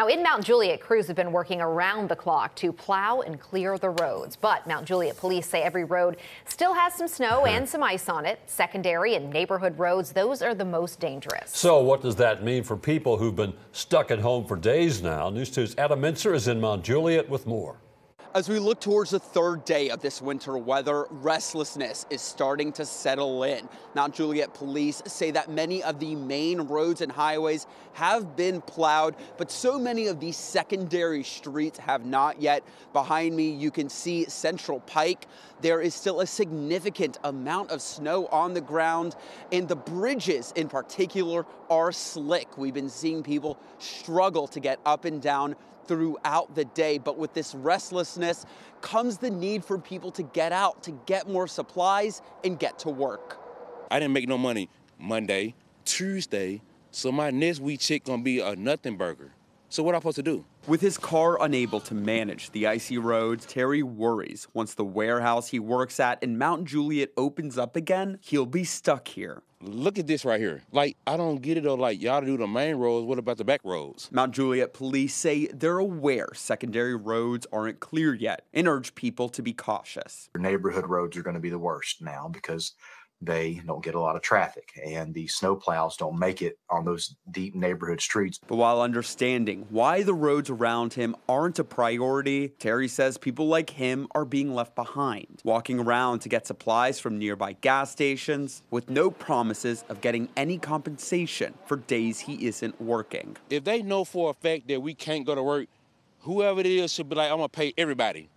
Now, in Mount Juliet, crews have been working around the clock to plow and clear the roads. But Mount Juliet police say every road still has some snow and some ice on it. Secondary and neighborhood roads, those are the most dangerous. So, what does that mean for people who've been stuck at home for days now? News 2's Adam Mintzer is in Mount Juliet with more. As we look towards the third day of this winter weather, restlessness is starting to settle in. Mount Juliet police say that many of the main roads and highways have been plowed, but so many of these secondary streets have not yet. Behind me, you can see Central Pike. There is still a significant amount of snow on the ground, and the bridges in particular are slick. We've been seeing people struggle to get up and down throughout the day. But with this restlessness comes the need for people to get out, to get more supplies, and get to work. I didn't make no money Monday, Tuesday, so my next week check gonna be a nothing burger. So what am I supposed to do? With his car unable to manage the icy roads, Terry worries once the warehouse he works at in Mount Juliet opens up again, he'll be stuck here. Look at this right here. Like, I don't get it though. Like, y'all do the main roads. What about the back roads? Mount Juliet police say they're aware secondary roads aren't clear yet and urge people to be cautious. Neighborhood roads are going to be the worst now because they don't get a lot of traffic and the snow plows don't make it on those deep neighborhood streets. But while understanding why the roads around him aren't a priority, Terry says people like him are being left behind, walking around to get supplies from nearby gas stations with no promises of getting any compensation for days he isn't working. If they know for a fact that we can't go to work, whoever it is should be like, I'm gonna pay everybody.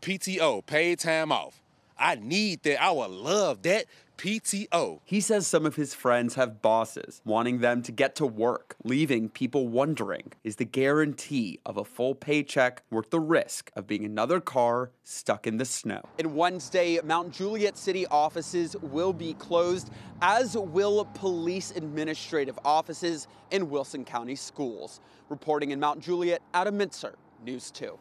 PTO, paid time off. I need that. I would love that. PTO. He says some of his friends have bosses wanting them to get to work, leaving people wondering is the guarantee of a full paycheck worth the risk of being another car stuck in the snow? And Wednesday, Mount Juliet City offices will be closed, as will police administrative offices in Wilson County schools. Reporting in Mount Juliet, Adam Mintzer, News 2.